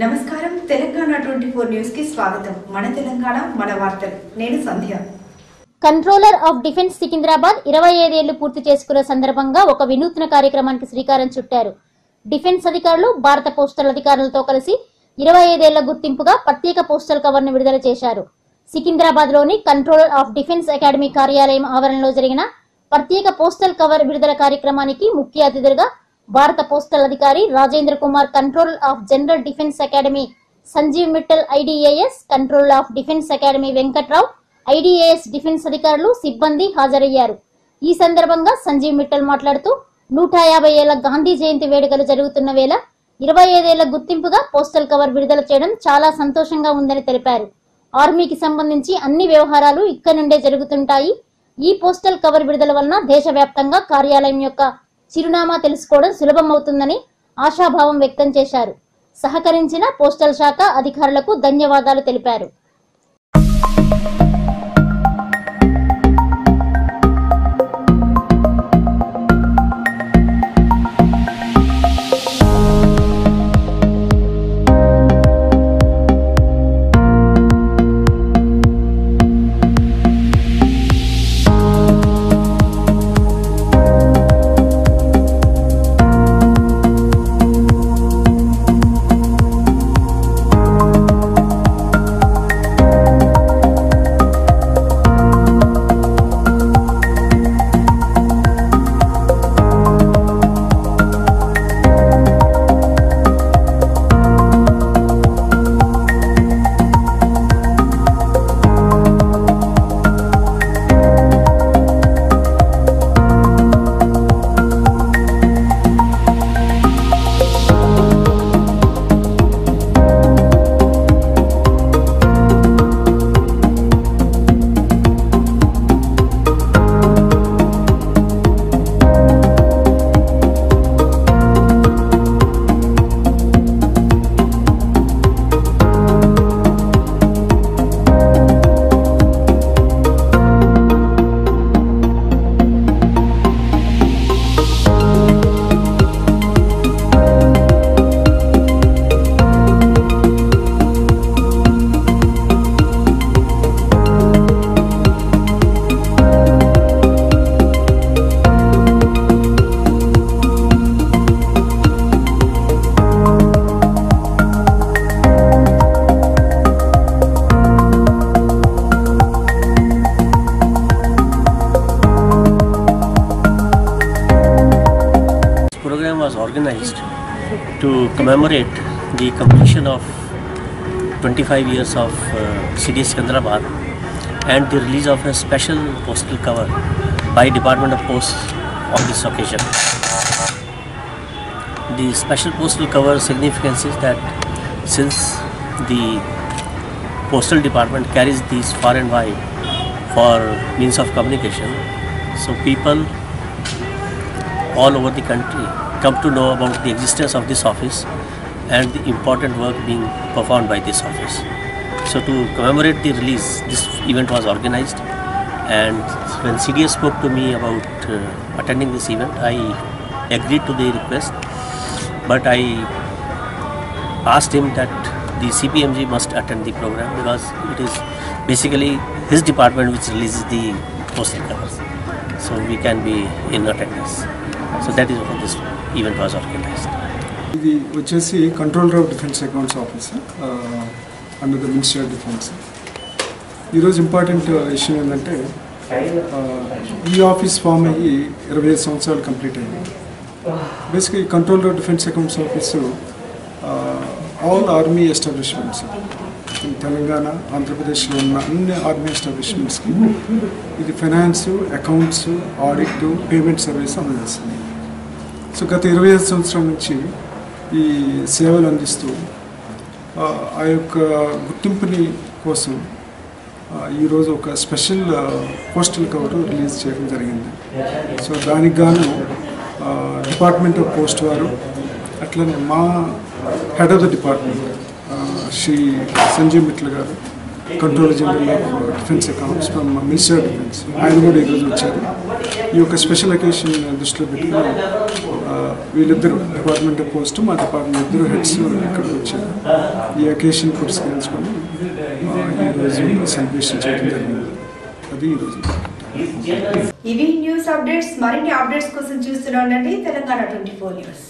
నమస్కారం. Telangana twenty four న్యూస్కి స్వాగతం. మన తెలంగాణ మన వార్తలు. నేను Sandhya. Controller of defence Secunderabad ఇరవై ఐదేళ్ళు పూర్తి చేసుకున్న సందర్భంగా ఒక వినూత్న కార్యక్రమానికి శ్రీకారం చుట్టారు. డిఫెన్స్ అధికారులు భారత పోస్టల్ అధికారులతో కలిసి ఇరవై ఐదేళ్ళ గుర్తింపుగా ప్రత్యేక పోస్టల్ కవర్ను విడుదల చేశారు. సికింద్రాబాద్లోని కంట్రోలర్ ఆఫ్ డిఫెన్స్ అకాడమీ కార్యాలయం ఆవరణలో జరిగిన ప్రత్యేక పోస్టల్ కవర్ విడుదల కార్యక్రమానికి ముఖ్య అతిథులుగా భారత పోస్టల్ అధికారి Rajendra Kumar control of general defence academy Sanjeev Mittal IDAS control of defence academy Venkatrao IDAS defence అధికారులు సిబ్బంది హాజరయ్యారు. ఈ సందర్భంగా సంజీవ్ మిట్టల్ మాట్లాడుతూ నూట యాభై ఏళ్ళ గాంధీ జయంతి వేడుకలు జరుగుతున్న వేళ ఇరవై ఐదేళ్ళ గుర్తింపుగా పోస్టల్ కవర్ విడుదల చేయడం చాలా సంతోషంగా ఉందని తెలిపారు. ఆర్మీకి సంబంధించి అన్ని వ్యవహారాలు ఇక్కడ నుండే జరుగుతుంటాయి. ఈ పోస్టల్ కవర్ విడుదల వలన దేశవ్యాప్తంగా కార్యాలయం యొక్క చిరునామా తెలుసుకోవడం సులభమవుతుందని ఆశాభావం వ్యక్తం చేశారు. సహకరించిన పోస్టల్ శాఖ అధికారులకు ధన్యవాదాలు తెలిపారు. To commemorate the completion of 25 years of uh, CD Sikandrabad and the release of a special postal cover by Department of Post on this occasion. The special postal cover significance is that since the postal department carries these far and wide for means of communication, so people all over the country come to know about the existence of this office and the important work being performed by this office. So to commemorate the release, this event was organized and when CDS spoke to me about uh, attending this event, I agreed to the request but I asked him that the CPMG must attend the program because it is basically his department which releases the postal covers. So we can be in attendance. So that is how this event was organized ఇది వచ్చేసి controller of defence accounts officer under the ministry of defence ఈరోజు important విషయం ఏంటంటే ఈ office form అయ్యి ఇరవై ఐదు సంవత్సరాలు కంప్లీట్ అయింది. బేసిక్గా ఈ controller of defence accounts office all army establishments Telangana ఆంధ్రప్రదేశ్లో ఉన్న అన్ని ఆర్మీ ఎస్టాబ్లిష్మెంట్స్కి ఇది finance accounts audit payment service అందజేస్తుంది సో గత ఇరవై ఐదు సంవత్సరం నుంచి ఈ సేవలు అందిస్తూ ఆ, యొక్క గుర్తింపుని కోసం ఈరోజు ఒక స్పెషల్ పోస్టల్ కవర్ రిలీజ్ చేయడం జరిగింది. సో దానికి గాను డిపార్ట్మెంట్ ఆఫ్ పోస్ట్ వారు అట్లనే మా head of the department Shri Sanjeev Mittal garu control general of defence accounts from minister defence. ఆయన కూడా ఈరోజు వచ్చారు. ఈ యొక్క స్పెషల్ అకేషన్ దృష్టిలో పెట్టుకుని ఆ, వీళ్ళిద్దరు డిపార్ట్మెంట్ పోస్ట్ మా డిపార్ట్మెంట్ ఇద్దరు హెడ్స్ ఇక్కడికి వచ్చారు. ఈ అకేషన్ పురస్కరించుకొని ఈరోజు సెలబ్రేషన్ చేయడం జరిగింది. అది ఈరోజు ఇవి న్యూస్ అప్డేట్స్ మరిన్ని అప్డేట్స్ కోసం చూస్తూనే ఉండండి. Telangana twenty four news.